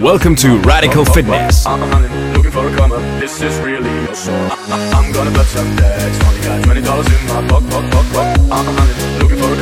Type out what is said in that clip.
Welcome to Radical Fitness. Looking for a this is really your soul. I, am gonna some only got $20 in my. I'm looking for a